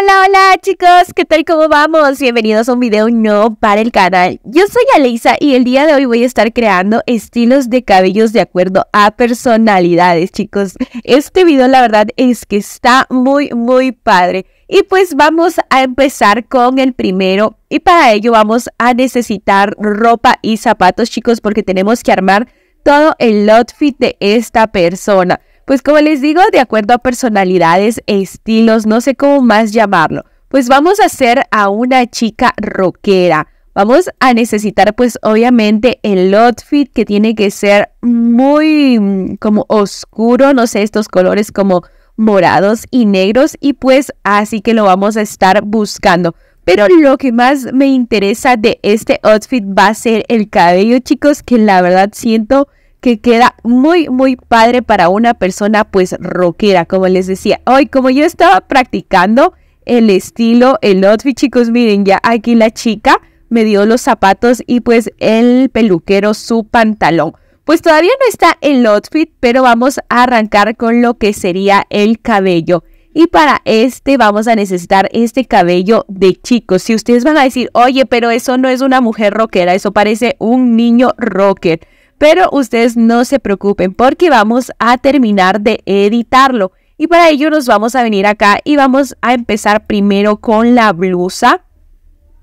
Hola, hola chicos, ¿qué tal? ¿Cómo vamos? Bienvenidos a un video nuevo para el canal. Yo soy Aleisa y el día de hoy voy a estar creando estilos de cabellos de acuerdo a personalidades, chicos. Este video la verdad es que está muy, muy padre. Y pues vamos a empezar con el primero y para ello vamos a necesitar ropa y zapatos, chicos, porque tenemos que armar todo el outfit de esta persona. Pues como les digo, de acuerdo a personalidades, estilos, no sé cómo más llamarlo, pues vamos a hacer a una chica rockera. Vamos a necesitar pues obviamente el outfit que tiene que ser muy mm, como oscuro, no sé, estos colores como morados y negros y pues así que lo vamos a estar buscando. Pero lo que más me interesa de este outfit va a ser el cabello, chicos, que la verdad siento que queda muy, muy padre para una persona pues rockera, como les decía. Hoy, como yo estaba practicando el estilo, el outfit, chicos, miren, ya aquí la chica me dio los zapatos y pues el peluquero su pantalón. Pues todavía no está el outfit, pero vamos a arrancar con lo que sería el cabello. Y para este vamos a necesitar este cabello de chicos. Si ustedes van a decir, oye, pero eso no es una mujer rockera, eso parece un niño rocker. Pero ustedes no se preocupen porque vamos a terminar de editarlo. Y para ello nos vamos a venir acá y vamos a empezar primero con la blusa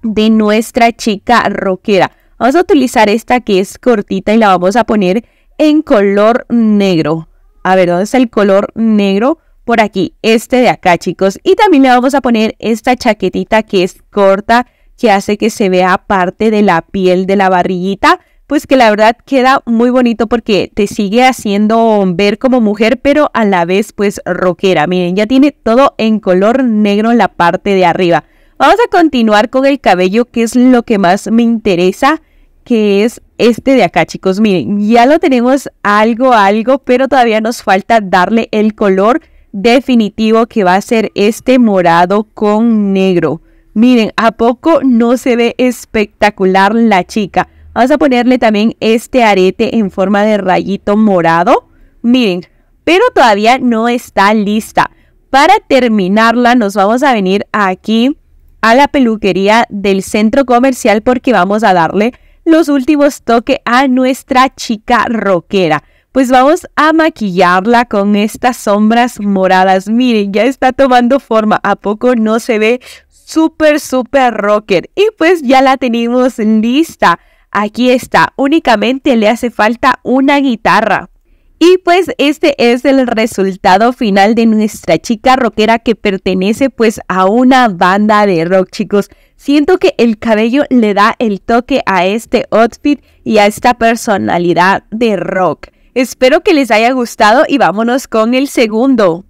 de nuestra chica rockera. Vamos a utilizar esta que es cortita y la vamos a poner en color negro. A ver, ¿dónde está el color negro? Por aquí, este de acá, chicos. Y también le vamos a poner esta chaquetita que es corta, que hace que se vea parte de la piel de la barriguita pues que la verdad queda muy bonito porque te sigue haciendo ver como mujer, pero a la vez pues rockera. Miren, ya tiene todo en color negro en la parte de arriba. Vamos a continuar con el cabello, que es lo que más me interesa, que es este de acá, chicos. Miren, ya lo tenemos algo, algo, pero todavía nos falta darle el color definitivo que va a ser este morado con negro. Miren, ¿a poco no se ve espectacular la chica? Vamos a ponerle también este arete en forma de rayito morado. Miren, pero todavía no está lista. Para terminarla nos vamos a venir aquí a la peluquería del centro comercial porque vamos a darle los últimos toques a nuestra chica rockera. Pues vamos a maquillarla con estas sombras moradas. Miren, ya está tomando forma. ¿A poco no se ve súper, súper rocker? Y pues ya la tenemos lista. Aquí está, únicamente le hace falta una guitarra. Y pues este es el resultado final de nuestra chica rockera que pertenece pues a una banda de rock, chicos. Siento que el cabello le da el toque a este outfit y a esta personalidad de rock. Espero que les haya gustado y vámonos con el segundo.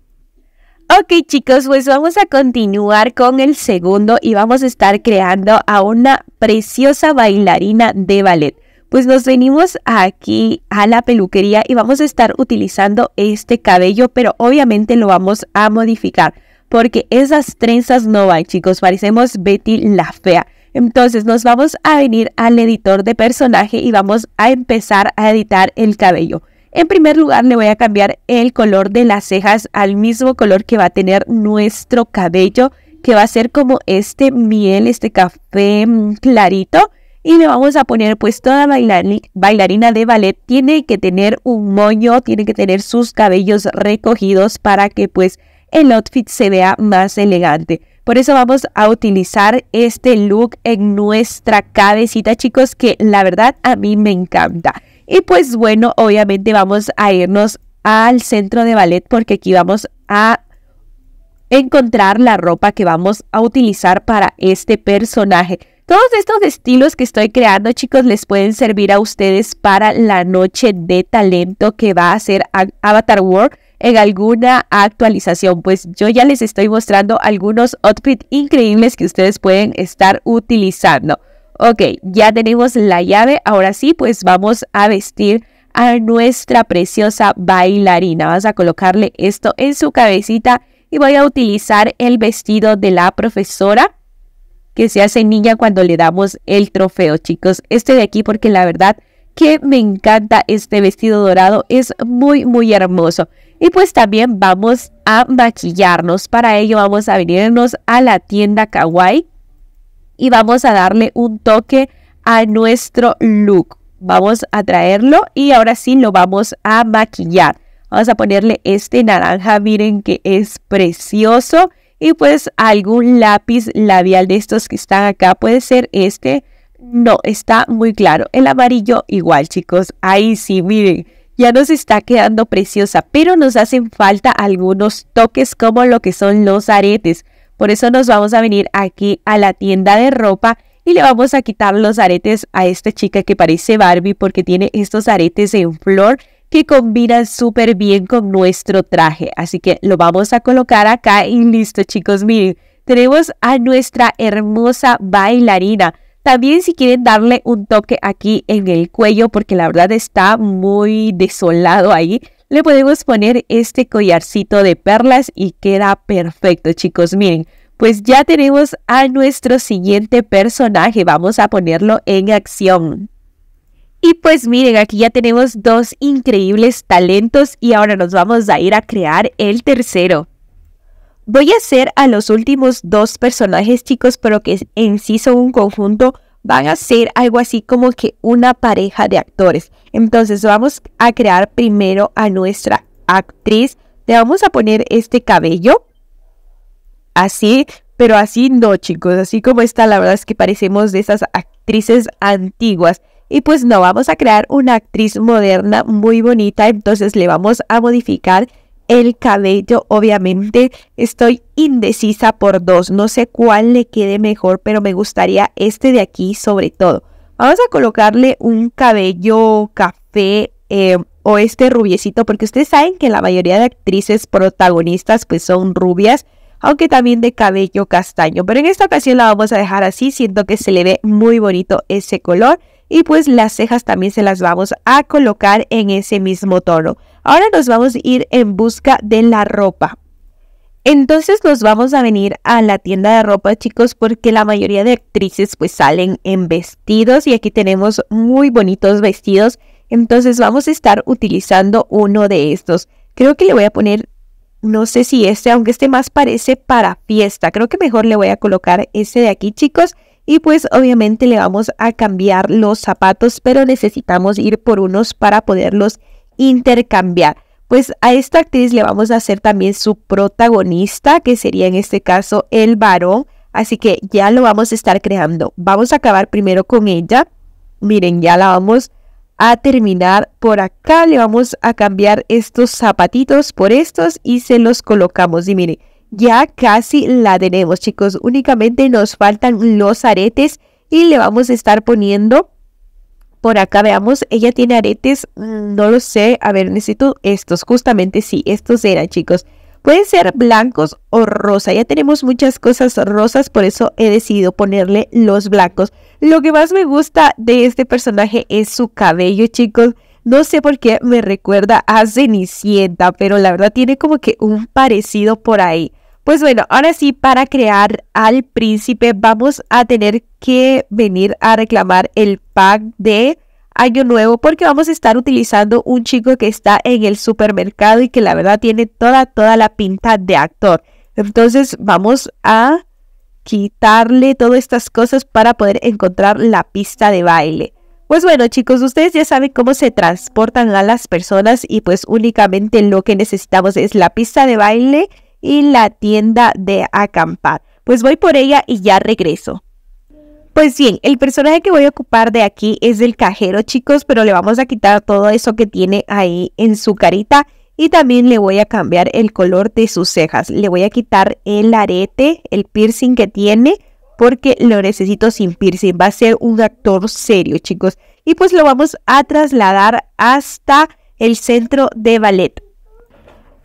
Ok chicos, pues vamos a continuar con el segundo y vamos a estar creando a una preciosa bailarina de ballet. Pues nos venimos aquí a la peluquería y vamos a estar utilizando este cabello, pero obviamente lo vamos a modificar porque esas trenzas no van chicos, parecemos Betty la fea. Entonces nos vamos a venir al editor de personaje y vamos a empezar a editar el cabello. En primer lugar, le voy a cambiar el color de las cejas al mismo color que va a tener nuestro cabello, que va a ser como este miel, este café mm, clarito. Y le vamos a poner pues toda bailarina de ballet tiene que tener un moño, tiene que tener sus cabellos recogidos para que pues el outfit se vea más elegante. Por eso vamos a utilizar este look en nuestra cabecita chicos que la verdad a mí me encanta. Y pues bueno, obviamente vamos a irnos al centro de ballet porque aquí vamos a encontrar la ropa que vamos a utilizar para este personaje. Todos estos estilos que estoy creando, chicos, les pueden servir a ustedes para la noche de talento que va a ser Avatar World en alguna actualización. Pues yo ya les estoy mostrando algunos outfits increíbles que ustedes pueden estar utilizando. Ok, ya tenemos la llave. Ahora sí, pues vamos a vestir a nuestra preciosa bailarina. Vamos a colocarle esto en su cabecita y voy a utilizar el vestido de la profesora que se hace niña cuando le damos el trofeo, chicos. Este de aquí porque la verdad que me encanta este vestido dorado. Es muy, muy hermoso. Y pues también vamos a maquillarnos. Para ello vamos a venirnos a la tienda Kawaii y vamos a darle un toque a nuestro look. Vamos a traerlo y ahora sí lo vamos a maquillar. Vamos a ponerle este naranja, miren que es precioso. Y pues algún lápiz labial de estos que están acá, puede ser este. No, está muy claro. El amarillo igual, chicos. Ahí sí, miren ya nos está quedando preciosa, pero nos hacen falta algunos toques como lo que son los aretes. Por eso nos vamos a venir aquí a la tienda de ropa y le vamos a quitar los aretes a esta chica que parece Barbie porque tiene estos aretes en flor que combinan súper bien con nuestro traje. Así que lo vamos a colocar acá y listo chicos, miren, tenemos a nuestra hermosa bailarina. También si quieren darle un toque aquí en el cuello porque la verdad está muy desolado ahí, le podemos poner este collarcito de perlas y queda perfecto chicos. Miren, pues ya tenemos a nuestro siguiente personaje. Vamos a ponerlo en acción. Y pues miren, aquí ya tenemos dos increíbles talentos y ahora nos vamos a ir a crear el tercero. Voy a hacer a los últimos dos personajes chicos, pero que en sí son un conjunto, van a ser algo así como que una pareja de actores. Entonces vamos a crear primero a nuestra actriz. Le vamos a poner este cabello. Así, pero así no chicos, así como está, la verdad es que parecemos de esas actrices antiguas. Y pues no, vamos a crear una actriz moderna muy bonita, entonces le vamos a modificar el cabello, obviamente estoy indecisa por dos, no sé cuál le quede mejor, pero me gustaría este de aquí sobre todo. Vamos a colocarle un cabello café eh, o este rubiecito, porque ustedes saben que la mayoría de actrices protagonistas pues son rubias, aunque también de cabello castaño, pero en esta ocasión la vamos a dejar así, siento que se le ve muy bonito ese color y pues las cejas también se las vamos a colocar en ese mismo tono. Ahora nos vamos a ir en busca de la ropa. Entonces nos vamos a venir a la tienda de ropa, chicos, porque la mayoría de actrices pues salen en vestidos y aquí tenemos muy bonitos vestidos. Entonces vamos a estar utilizando uno de estos. Creo que le voy a poner, no sé si este, aunque este más parece para fiesta. Creo que mejor le voy a colocar ese de aquí, chicos. Y pues obviamente le vamos a cambiar los zapatos, pero necesitamos ir por unos para poderlos intercambiar. Pues a esta actriz le vamos a hacer también su protagonista, que sería en este caso el varón. Así que ya lo vamos a estar creando. Vamos a acabar primero con ella. Miren, ya la vamos a terminar por acá. Le vamos a cambiar estos zapatitos por estos y se los colocamos. Y miren, ya casi la tenemos, chicos. Únicamente nos faltan los aretes y le vamos a estar poniendo por acá veamos, ella tiene aretes, mm, no lo sé, a ver, necesito estos, justamente sí, estos eran chicos. Pueden ser blancos o rosa, ya tenemos muchas cosas rosas, por eso he decidido ponerle los blancos. Lo que más me gusta de este personaje es su cabello, chicos. No sé por qué me recuerda a Cenicienta, pero la verdad tiene como que un parecido por ahí. Pues bueno, ahora sí, para crear al príncipe vamos a tener que venir a reclamar el pack de año nuevo porque vamos a estar utilizando un chico que está en el supermercado y que la verdad tiene toda, toda la pinta de actor. Entonces vamos a quitarle todas estas cosas para poder encontrar la pista de baile. Pues bueno chicos, ustedes ya saben cómo se transportan a las personas y pues únicamente lo que necesitamos es la pista de baile y la tienda de acampar. Pues voy por ella y ya regreso. Pues bien, el personaje que voy a ocupar de aquí es el cajero, chicos, pero le vamos a quitar todo eso que tiene ahí en su carita y también le voy a cambiar el color de sus cejas. Le voy a quitar el arete, el piercing que tiene, porque lo necesito sin piercing. Va a ser un actor serio, chicos. Y pues lo vamos a trasladar hasta el centro de ballet.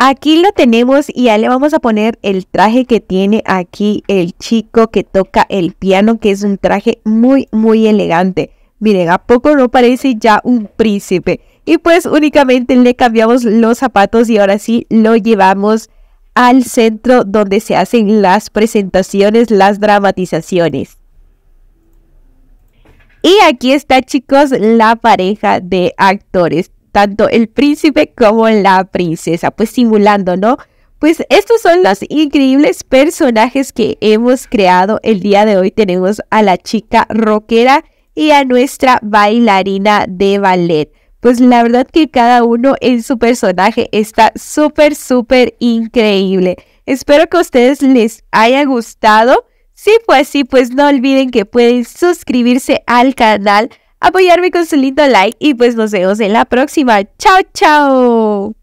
Aquí lo tenemos y ya le vamos a poner el traje que tiene aquí el chico que toca el piano, que es un traje muy, muy elegante. Miren, ¿a poco no parece ya un príncipe? Y pues únicamente le cambiamos los zapatos y ahora sí lo llevamos al centro donde se hacen las presentaciones, las dramatizaciones. Y aquí está chicos la pareja de actores. tanto el príncipe como la princesa, pues simulando, ¿no? Pues estos son los increíbles personajes que hemos creado el día de hoy. Tenemos a la chica rockera y a nuestra bailarina de ballet. Pues la verdad que cada uno en su personaje está súper, súper increíble. Espero que a ustedes les haya gustado. Si fue así, pues no olviden que pueden suscribirse al canal, apoyarme con su lindo like y pues nos vemos en la próxima. ¡Chao, chao!